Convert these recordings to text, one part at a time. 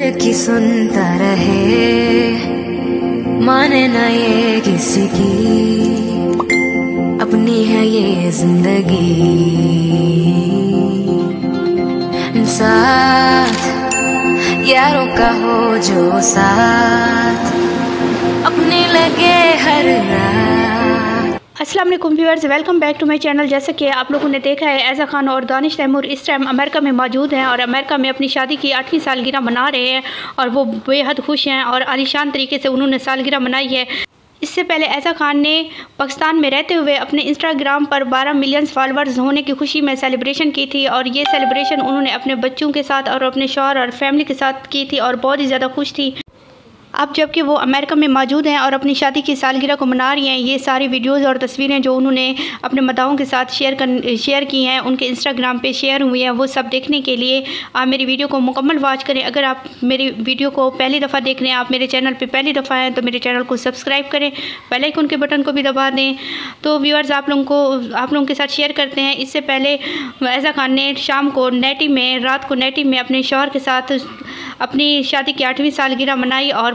की सुनता रहे, माने ना ये किसी की। अपनी है ये ज़िंदगी। साथ, यारों का हो जो साथ। अपने लगे हर रात। वालेकुम viewers welcome back to my channel जैसे कि आप लोगों ने देखा है ऐज़ा खान और दानिश तैमूर इस टाइम अमेरिका में मौजूद हैं और अमेरिका में अपनी शादी की आठवीं सालगिरह मना रहे हैं और वो बेहद खुश हैं और आलिशान तरीके से उन्होंने सालगिरह मनाई है। इससे पहले ऐसा खान ने पाकिस्तान में रहते हुए अपने इंस्टाग्राम पर 12 मिलियन फॉलोअर्स होने की खुशी में सेलिब्रेशन की थी और ये सेलिब्रेशन उन्होंने अपने बच्चों के साथ और अपने शौहर और फैमिली के साथ की थी और बहुत ही ज़्यादा खुश थी। अब जबकि वो अमेरिका में मौजूद हैं और अपनी शादी की सालगिरह को मना रही हैं, ये सारी वीडियोस और तस्वीरें जो उन्होंने अपने मदाओं के साथ शेयर कर शेयर की हैं, उनके इंस्टाग्राम पे शेयर हुई हैं, वो सब देखने के लिए आप मेरी वीडियो को मुकम्मल वॉच करें। अगर आप मेरी वीडियो को पहली दफ़ा देख रहे हैं, आप मेरे चैनल पर पहली दफ़ा हैं तो मेरे चैनल को सब्सक्राइब करें बेल आइकन के बटन को भी दबा दें। तो व्यूअर्स आप लोगों को, आप लोगों के साथ शेयर करते हैं। इससे पहले ऐसा खान ने शाम को नेटी में, रात को नेटी में अपने शोहर के साथ अपनी शादी की आठवीं सालगिरह मनाई और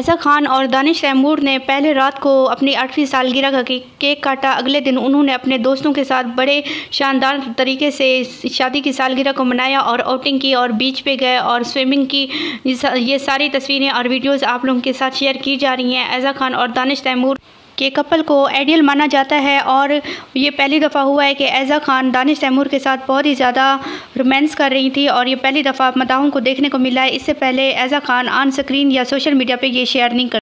ऐसा खान और दानिश तैमूर ने पहले रात को अपनी आठवीं सालगिरह का केक काटा। अगले दिन उन्होंने अपने दोस्तों के साथ बड़े शानदार तरीके से शादी की सालगिरह को मनाया और आउटिंग की और बीच पे गए और स्विमिंग की। ये सारी तस्वीरें और वीडियोस आप लोगों के साथ शेयर की जा रही हैं। ऐज़ा खान और दानिश तैमूर के कपल को आइडियल माना जाता है और ये पहली दफ़ा हुआ है कि ऐज़ा खान दानिश तैमूर के साथ बहुत ही ज़्यादा रोमांस कर रही थी और ये पहली दफ़ा मदाहों को देखने को मिला है। इससे पहले ऐज़ा खान ऑन स्क्रीन या सोशल मीडिया पर ये शेयर नहीं कर